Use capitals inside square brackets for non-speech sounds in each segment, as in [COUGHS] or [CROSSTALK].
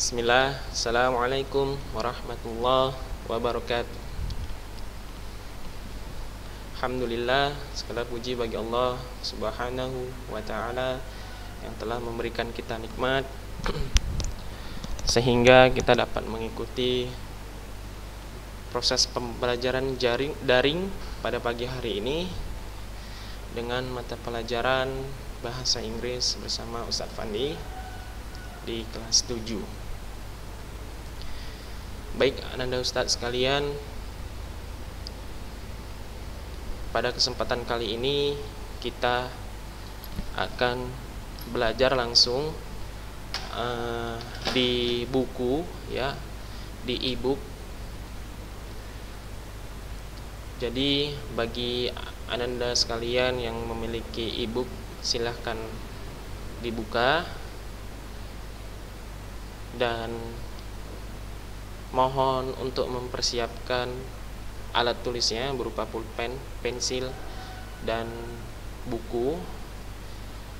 Bismillah, Assalamualaikum warahmatullahi wabarakatuh. Alhamdulillah, segala puji bagi Allah subhanahu wa ta'ala Yang telah memberikan kita nikmat [CLEARS THROAT] Sehingga kita dapat mengikuti proses pembelajaran jaring, daring pada pagi hari ini Dengan mata pelajaran bahasa Inggris bersama Ustadz Fandi di kelas 7 Baik Ananda Ustadz sekalian. Pada kesempatan kali ini kita akan belajar langsung uh, di buku ya di e-book. Jadi bagi Ananda sekalian yang memiliki e-book silahkan dibuka. Dan mohon untuk mempersiapkan alat tulisnya berupa pulpen, pensil, dan buku.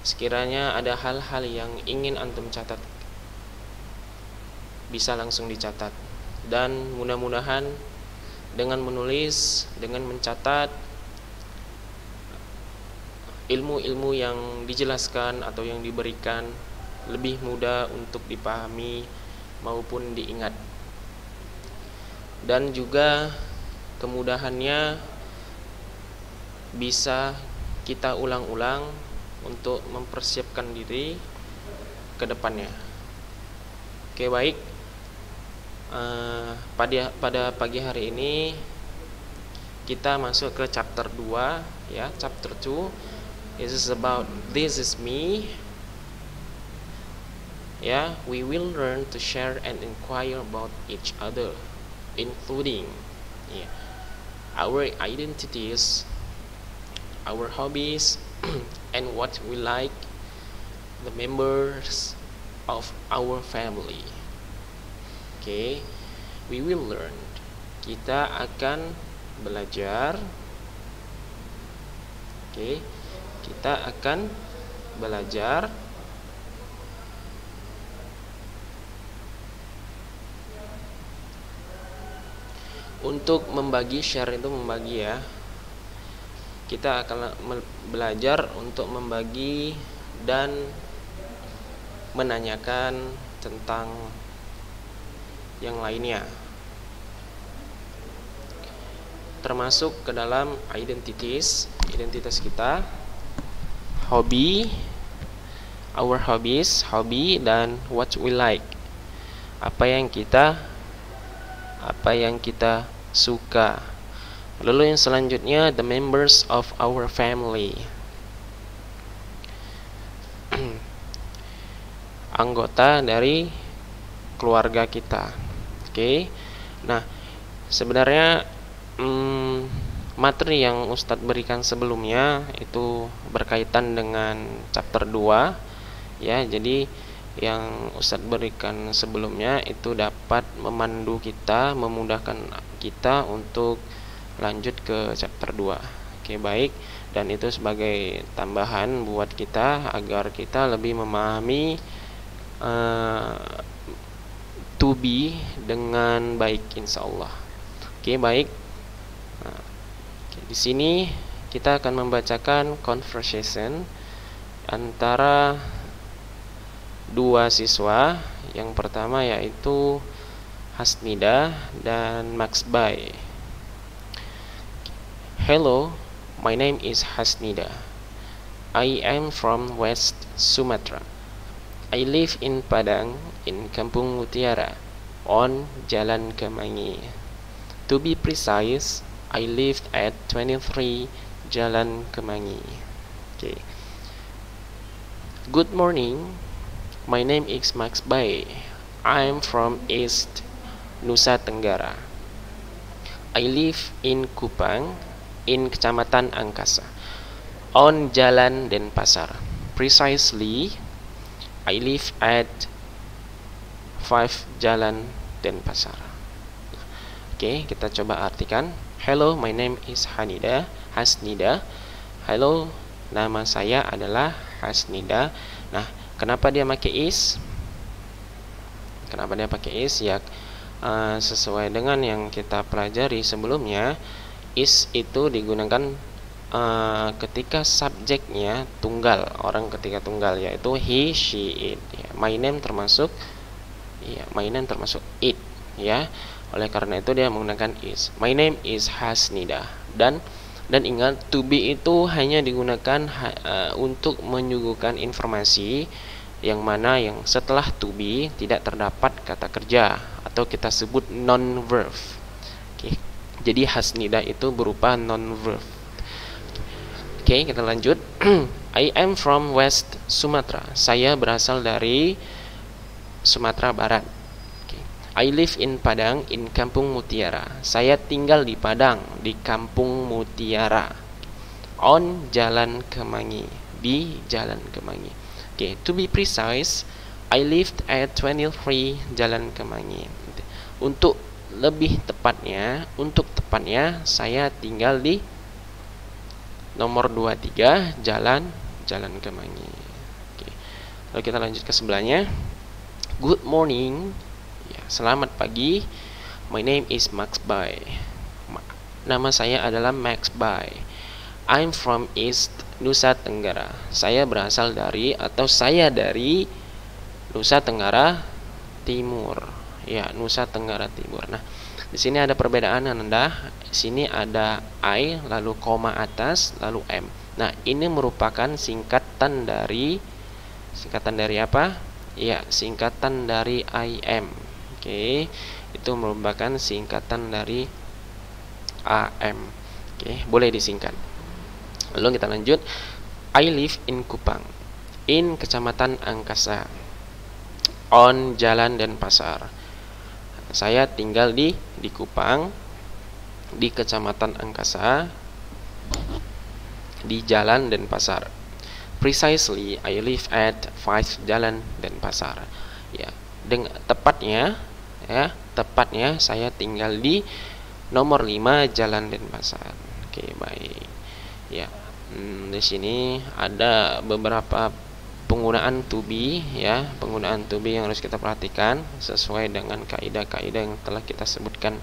Sekiranya ada hal-hal yang ingin antum catat, bisa langsung dicatat. Dan mudah-mudahan dengan menulis, dengan mencatat ilmu-ilmu yang dijelaskan atau yang diberikan lebih mudah untuk dipahami maupun diingat dan juga kemudahannya bisa kita ulang-ulang untuk mempersiapkan diri ke depannya. Oke baik. Uh, pada pada pagi hari ini kita masuk ke chapter 2 ya chapter 2 This is about this is me. Yeah we will learn to share and inquire about each other including yeah, our identities our hobbies [CLEARS THROAT] and what we like the members of our family. Okay we will learn. Kita akan belajar. Okay. kita akan belajar untuk membagi share itu membagi ya. Kita akan belajar untuk membagi dan menanyakan tentang yang lainnya. Termasuk ke dalam identities identitas kita hobi our hobbies hobi dan what we like. Apa yang kita apa yang kita suka. Lalu yang selanjutnya the members of our family. [CLEARS THROAT] Anggota dari keluarga kita. Oke. Okay? Nah, sebenarnya hmm, materi yang Ustadz berikan sebelumnya itu berkaitan dengan chapter 2 ya. Jadi yang Ustadz berikan sebelumnya itu dapat memandu kita, memudahkan kita untuk lanjut ke chapter 2. Oke, baik. Dan itu sebagai tambahan buat kita agar kita lebih memahami uh, to be dengan baik insya Allah. Oke, baik. Nah, di sini kita akan membacakan conversation antara dua siswa yang pertama yaitu Hasnida dan Max Bay Hello, my name is Hasnida. I am from West Sumatra. I live in Padang in Kampung Mutiara on Jalan Kemangi. To be precise, I lived at 23 Jalan Kemangi. Okay. Good morning. My name is Max Bay. I'm from East Nusa Tenggara. I live in Kupang, in Kecamatan Angkasa, on Jalan Denpasar. Precisely, I live at 5 Jalan Denpasar. Oke, okay, kita coba artikan. Hello, my name is Hanida, Hasnida. Hello, nama saya adalah Hasnida. Kenapa dia pakai is? Kenapa dia pakai is? Ya uh, sesuai dengan yang kita pelajari sebelumnya, is itu digunakan uh, ketika subjeknya tunggal, orang ketika tunggal yaitu he, she, it. Ya, my name termasuk ya, my name termasuk it ya. Oleh karena itu dia menggunakan is. My name is Hasnida dan dan ingat to be itu hanya digunakan uh, untuk menyuguhkan informasi yang mana yang setelah to be tidak terdapat kata kerja atau kita sebut non verb. Oke. Okay. Jadi hasnida itu berupa non verb. Oke, kita lanjut. [CLEARS THROAT] I am from West Sumatra. Saya berasal dari Sumatera Barat. I live in Padang in Kampung Mutiara. Saya tinggal di Padang di Kampung Mutiara. On Jalan Kemangi. Di Jalan Kemangi. Oke, okay, to be precise, I lived at 23 Jalan Kemangi. Untuk lebih tepatnya, untuk tepatnya saya tinggal di nomor 23 Jalan Jalan Kemangi. Oke. Lalu kita lanjut ke sebelahnya. Good morning. Selamat pagi. My name is Max Bai. Nama saya adalah Max Bai. I'm from East Nusa Tenggara. Saya berasal dari atau saya dari Nusa Tenggara Timur. Ya, Nusa Tenggara Timur. Nah, di sini ada perbedaan Anda. Di sini ada I lalu koma atas lalu M. Nah, ini merupakan singkatan dari singkatan dari apa? Ya, singkatan dari IM. Oke, itu merupakan singkatan dari AM. Oke, boleh disingkat. Lalu kita lanjut. I live in Kupang. In Kecamatan Angkasa. On Jalan dan Pasar. Saya tinggal di di Kupang di Kecamatan Angkasa di Jalan dan Pasar. Precisely, I live at five Jalan dan Pasar. Ya, dengan tepatnya ya. Tepatnya saya tinggal di nomor 5 Jalan Denpasar. Oke baik. Ya hmm, di sini ada beberapa penggunaan to be ya. Penggunaan to be yang harus kita perhatikan sesuai dengan kaidah-kaidah yang telah kita sebutkan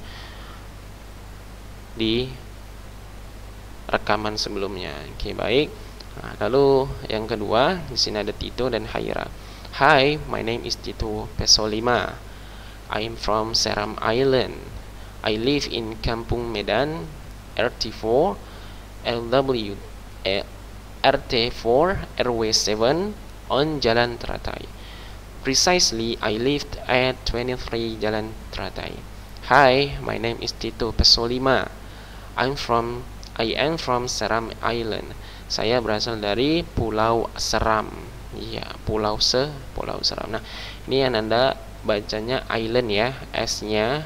di rekaman sebelumnya. Oke baik. Nah, lalu yang kedua di sini ada Tito dan Haira. Hi my name is Tito Pesolima I'm from Seram Island. I live in Kampung Medan, RT4, LW, eh, RT4, RW7 on Jalan Teratai. Precisely, I lived at 23 Jalan Teratai. Hi, my name is Tito Pesolima. I'm from I am from Seram Island. Saya berasal dari Pulau Seram. Iya, Pulau Se, Pulau Seram. Nah, ini yang Anda bacanya island ya s-nya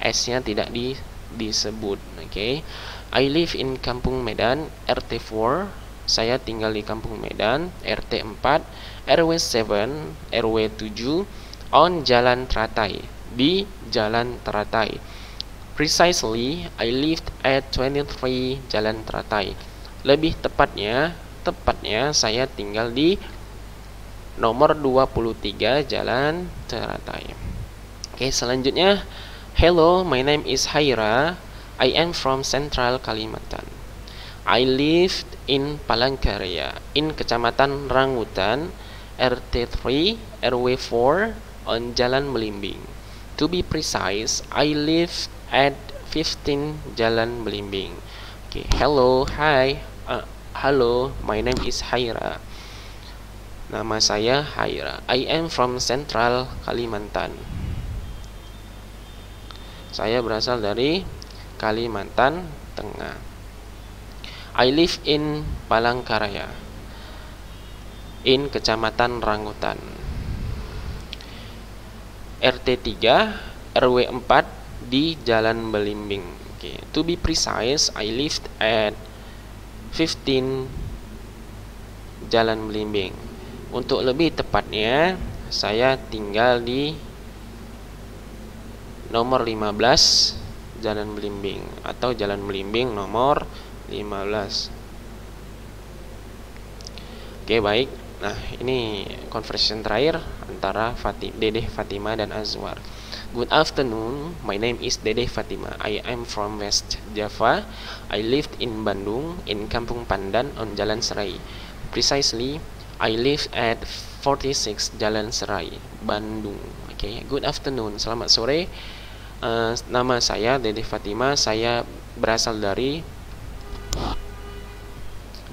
s-nya tidak di disebut oke okay. I live in Kampung Medan RT4 saya tinggal di Kampung Medan RT4 RW 7 RW 7 on Jalan Teratai di Jalan Teratai precisely I lived at 23 Jalan Teratai lebih tepatnya tepatnya saya tinggal di nomor 23 Jalan Teratai. Oke, selanjutnya Hello, my name is Haira. I am from Central Kalimantan. I lived in Palangkaraya, in Kecamatan Rangutan, RT3, RW4, on Jalan Melimbing. To be precise, I live at 15 Jalan Melimbing. Okay, hello, hi, uh, hello, my name is Haira. Nama saya Haira. I am from Central Kalimantan. Saya berasal dari Kalimantan Tengah. I live in Palangkaraya. In Kecamatan Rangutan. RT 3 RW 4 di Jalan Belimbing. Okay. To be precise, I lived at 15 Jalan Belimbing. Untuk lebih tepatnya, saya tinggal di nomor 15 Jalan Belimbing atau Jalan Belimbing nomor 15. Oke, baik. Nah, ini conversation terakhir antara Fatim, Dede Fatima dan Azwar. Good afternoon, my name is Dede Fatima. I am from West Java. I lived in Bandung, in Kampung Pandan on Jalan Serai. Precisely, I live at 46 Jalan Serai, Bandung. Oke, okay. good afternoon, selamat sore. Uh, nama saya Dede Fatima. Saya berasal dari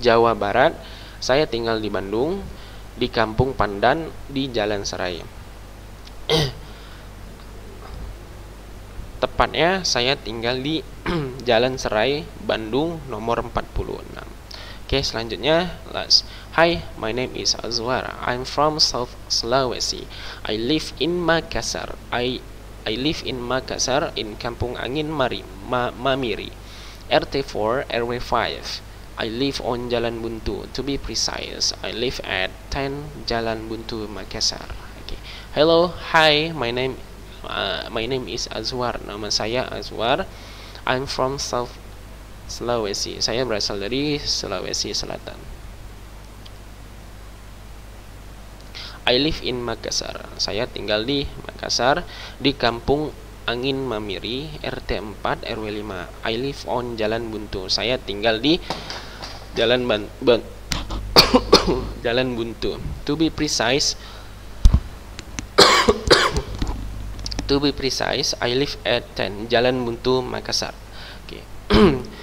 Jawa Barat. Saya tinggal di Bandung, di Kampung Pandan, di Jalan Serai. Tepatnya saya tinggal di [CLEARS THROAT] Jalan Serai, Bandung, nomor 46. Oke, selanjutnya last. Hi, my name is Azwar. I'm from South Sulawesi. I live in Makassar. I I live in Makassar in Kampung Angin Mari, Ma, Mamiri. RT4 RW 5 I live on Jalan Buntu to be precise I live at 10 Jalan Buntu Makassar okay. Hello hi my name uh, my name is Azwar nama saya Azwar I'm from South Sulawesi. Saya berasal dari Sulawesi Selatan. I live in Makassar. Saya tinggal di Makassar di kampung Angin Mamiri RT 4 RW 5 I live on Jalan Buntu. Saya tinggal di Jalan Ban, Ban [COUGHS] Jalan Buntu. To be precise [COUGHS] to be precise I live at 10 Jalan Buntu Makassar. Okay. [COUGHS]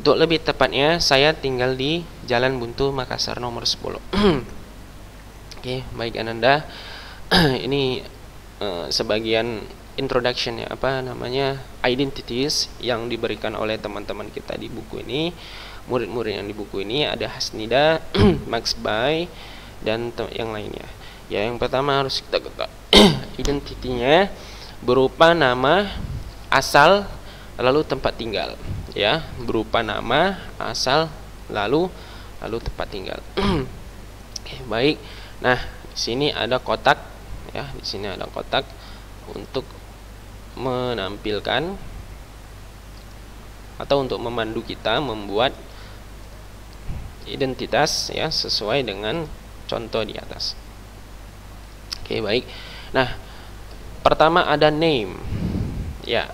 untuk lebih tepatnya saya tinggal di Jalan Buntu Makassar nomor 10 [CLEARS THROAT] oke okay, baik Ananda. [CLEARS THROAT] Ini uh, sebagian introduction ya apa namanya identities yang diberikan oleh teman-teman kita di buku ini. Murid-murid yang di buku ini ada Hasnida, [CLEARS THROAT] Max Bay dan yang lainnya. Ya yang pertama harus kita ketahui identitinya berupa nama asal lalu tempat tinggal ya berupa nama asal lalu lalu tempat tinggal. [CLEARS THROAT] Oke, baik. Nah, di sini ada kotak ya, di sini ada kotak untuk menampilkan atau untuk memandu kita membuat identitas ya sesuai dengan contoh di atas. Oke, baik. Nah, pertama ada name. Ya,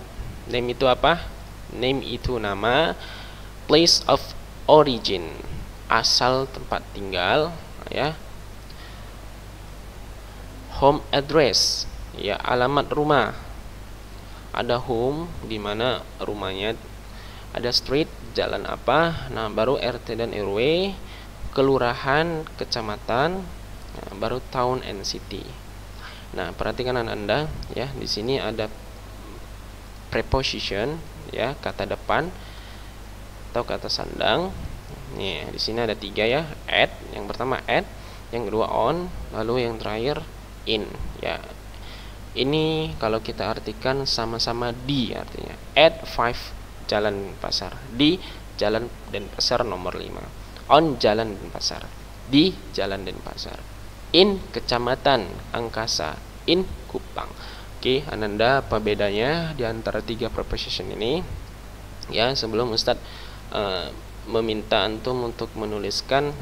name itu apa? Name itu nama, place of origin, asal tempat tinggal, ya. Home address, ya alamat rumah. Ada home di mana rumahnya. Ada street jalan apa. Nah baru RT dan RW kelurahan kecamatan nah, baru town and city. Nah perhatikan anda ya di sini ada preposition ya kata depan atau kata sandang. Nih di sini ada tiga ya add. Yang pertama add. Yang kedua on. Lalu yang terakhir in. Ya ini kalau kita artikan sama-sama di artinya. At 5 jalan pasar. Di jalan Denpasar nomor 5 on jalan Denpasar di jalan Denpasar in kecamatan Angkasa. In Kupang oke Ananda apa bedanya di antara tiga preposition ini ya sebelum Ustadz uh, meminta antum untuk menuliskan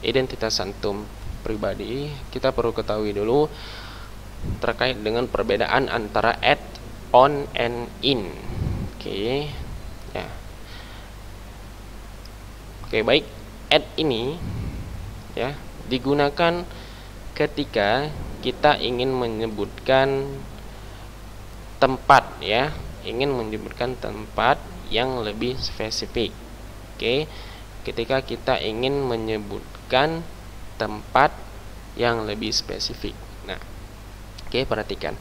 identitas antum pribadi, kita perlu ketahui dulu terkait dengan perbedaan antara at, on, and in. Oke, ya. Oke, baik. At ini ya digunakan ketika kita ingin menyebutkan tempat ya, ingin menyebutkan tempat yang lebih spesifik. Oke. Ketika kita ingin menyebutkan tempat yang lebih spesifik. Nah, oke perhatikan.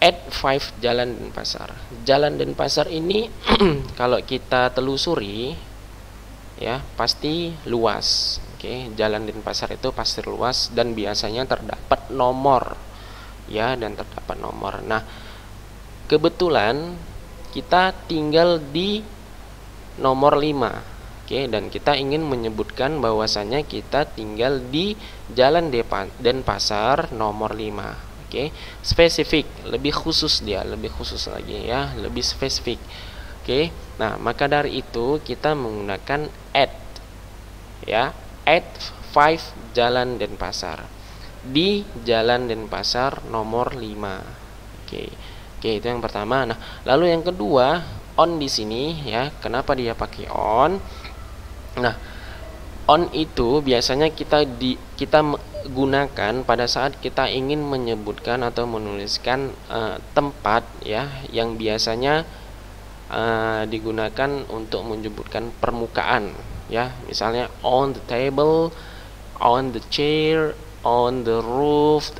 At 5 Jalan Denpasar. Jalan Denpasar ini [CLEARS THROAT] kalau kita telusuri ya pasti luas. Oke, Jalan Denpasar itu pasti luas dan biasanya terdapat nomor ya dan terdapat nomor. Nah, kebetulan kita tinggal di nomor 5 Oke, dan kita ingin menyebutkan bahwasanya kita tinggal di Jalan Denpasar nomor 5. Oke, spesifik, lebih khusus dia, lebih khusus lagi ya, lebih spesifik. Oke. Nah, maka dari itu kita menggunakan at. ya at 5 Jalan Denpasar. Di Jalan Denpasar nomor 5 oke oke itu yang pertama. Nah lalu yang kedua on di sini ya. Kenapa dia pakai on? Nah on itu biasanya kita di kita gunakan pada saat kita ingin menyebutkan atau menuliskan uh, tempat ya yang biasanya uh, digunakan untuk menyebutkan permukaan ya misalnya on the table on the chair on the roof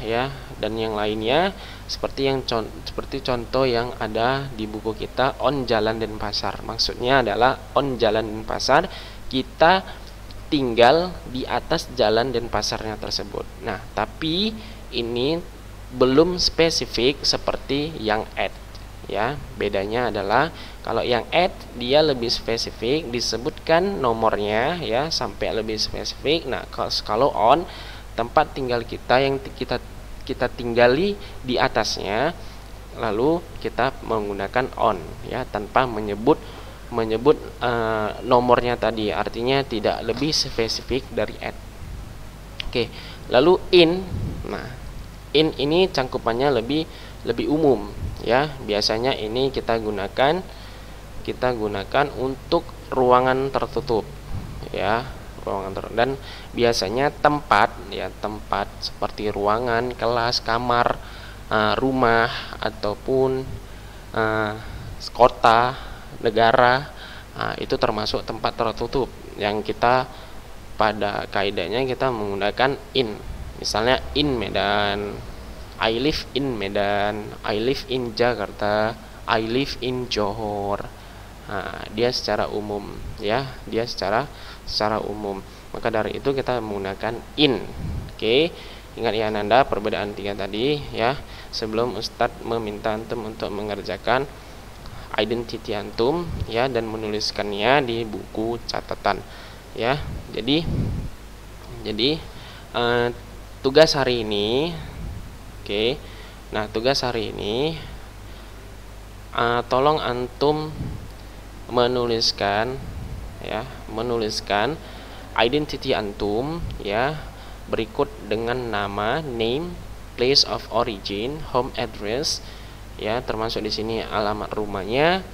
ya dan yang lainnya. Seperti yang con seperti contoh yang ada di buku kita on jalan dan pasar. Maksudnya adalah on jalan dan pasar. Kita tinggal di atas jalan dan pasarnya tersebut. Nah, tapi ini belum spesifik seperti yang add ya. Bedanya adalah kalau yang add dia lebih spesifik disebutkan nomornya ya sampai lebih spesifik. Nah, kalau on tempat tinggal kita yang kita kita tinggali di atasnya lalu kita menggunakan on ya tanpa menyebut menyebut uh, nomornya tadi artinya tidak lebih spesifik dari at oke lalu in nah in ini cangkupannya lebih lebih umum ya biasanya ini kita gunakan kita gunakan untuk ruangan tertutup ya ruangan tertutup dan biasanya tempat ya tempat seperti ruangan kelas kamar uh, rumah ataupun uh, kota negara nah, itu termasuk tempat tertutup yang kita pada kaidahnya kita menggunakan in misalnya in Medan I live in Medan I live in Jakarta I live in Johor. Nah, dia secara umum ya dia secara secara umum. Maka dari itu kita menggunakan in oke? Okay. ingat ya Nanda perbedaan tiga tadi ya. Sebelum Ustadz meminta antum untuk mengerjakan identity antum ya dan menuliskannya di buku catatan ya. Jadi jadi uh, tugas hari ini oke. Nah tugas hari ini uh, tolong antum menuliskan ya menuliskan identity antum ya berikut dengan nama name place of origin home address ya termasuk di sini alamat rumahnya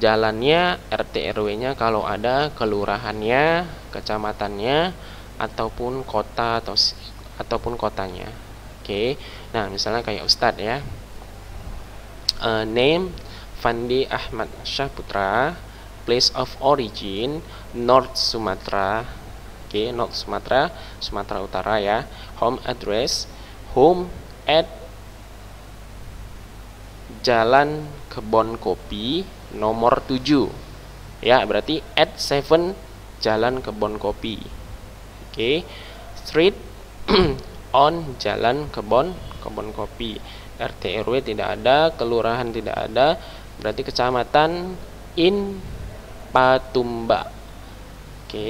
jalannya RT RW-nya kalau ada kelurahannya kecamatannya ataupun kota atau ataupun kotanya oke. Nah misalnya kayak Ustadz ya. Uh, name Fandi Ahmad Syahputra place of origin North Sumatera oke North Sumatera Sumatera Utara ya. Home address home at Jalan Kebon Kopi nomor 7 ya berarti at 7 Jalan Kebon Kopi. Oke. Street [CLEARS THROAT] on Jalan Kebon Kebon Kopi RT RW tidak ada kelurahan tidak ada berarti kecamatan in Patumbak oke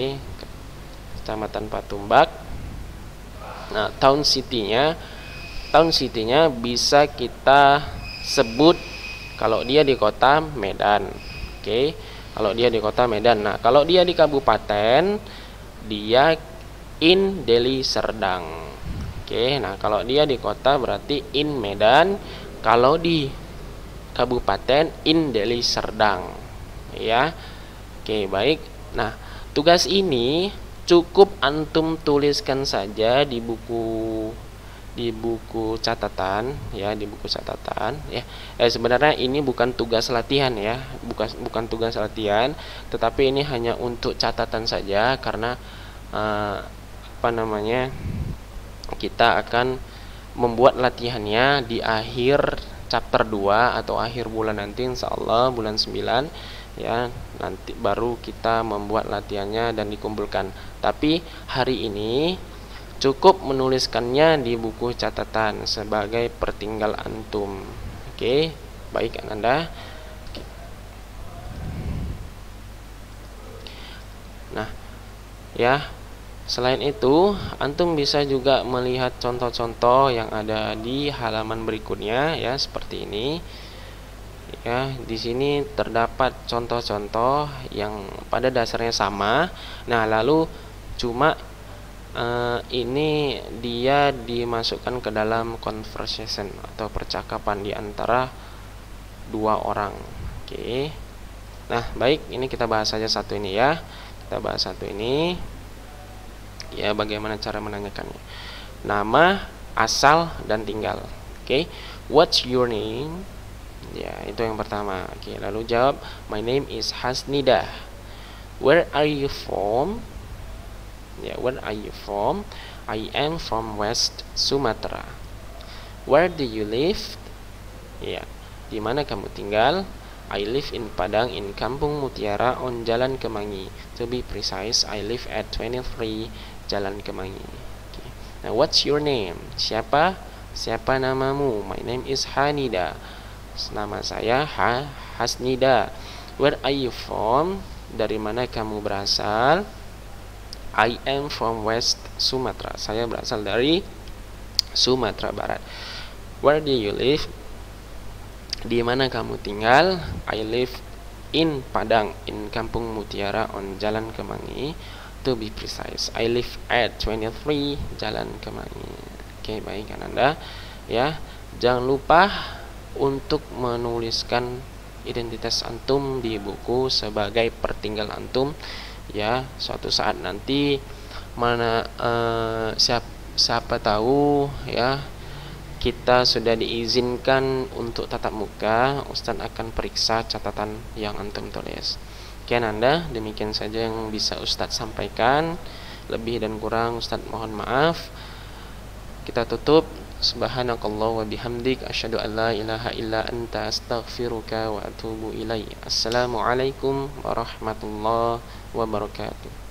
kecamatan Patumbak nah town city-nya town city-nya bisa kita sebut kalau dia di kota Medan. Oke. Kalau dia di kota Medan. Nah, kalau dia di kabupaten dia in Deli Serdang. Oke. Nah, kalau dia di kota berarti in Medan. Kalau di kabupaten in Deli Serdang. Ya. Oke, baik. Nah, tugas ini cukup antum tuliskan saja di buku di buku catatan ya di buku catatan ya eh, sebenarnya ini bukan tugas latihan ya bukan bukan tugas latihan tetapi ini hanya untuk catatan saja karena eh, apa namanya kita akan membuat latihannya di akhir chapter 2 atau akhir bulan nanti insya Allah bulan 9 ya nanti baru kita membuat latihannya dan dikumpulkan tapi hari ini Cukup menuliskannya di buku catatan sebagai pertinggal antum. Oke, baik Anda. Nah, ya. Selain itu, antum bisa juga melihat contoh-contoh yang ada di halaman berikutnya ya, seperti ini. ya di sini terdapat contoh-contoh yang pada dasarnya sama. Nah lalu cuma uh, ini dia dimasukkan ke dalam conversation atau percakapan di antara dua orang. Oke. Nah baik ini kita bahas saja satu ini ya. Kita bahas satu ini ya bagaimana cara menanyakannya nama asal dan tinggal oke okay. what's your name Ya, itu yang pertama. Oke, lalu jawab, "My name is Hasnida." Where are you from? Ya, where are you from? I am from West Sumatra. Where do you live? Ya, di mana kamu tinggal? I live in Padang in Kampung Mutiara on Jalan Kemangi. To be precise, I live at 23 Jalan Kemangi. Okay. Now, what's your name? Siapa? Siapa namamu? My name is Hanida. Nama saya ha Hasnida. Where are you from? Dari mana kamu berasal? I am from West Sumatra. Saya berasal dari Sumatera Barat. Where do you live? Di mana kamu tinggal? I live in Padang, in Kampung Mutiara on Jalan Kemangi. To be precise, I live at 23 Jalan Kemangi. Oke, okay, baik Anda. Ya, jangan lupa untuk menuliskan identitas antum di buku sebagai pertinggal antum ya suatu saat nanti mana uh, siap, siapa tahu ya kita sudah diizinkan untuk tatap muka Ustadz akan periksa catatan yang antum tulis Oke Anda demikian saja yang bisa Ustadz sampaikan lebih dan kurang Ustadz mohon maaf kita tutup Subhanakallah wa bihamdik asyhadu an la ilaha illa anta astaghfiruka wa atubu ilaik. Assalamualaikum warahmatullahi wabarakatuh.